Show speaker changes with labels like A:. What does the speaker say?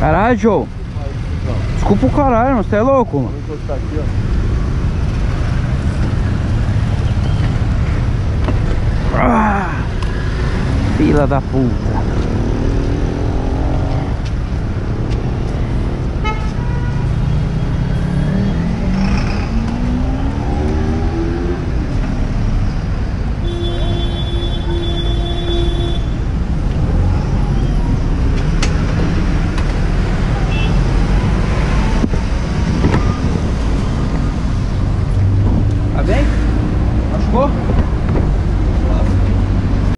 A: Caralho, Joe. Desculpa o caralho, mano. Você é louco, mano.
B: Vou encostar aqui, ó.
A: Ah, fila da puta. ko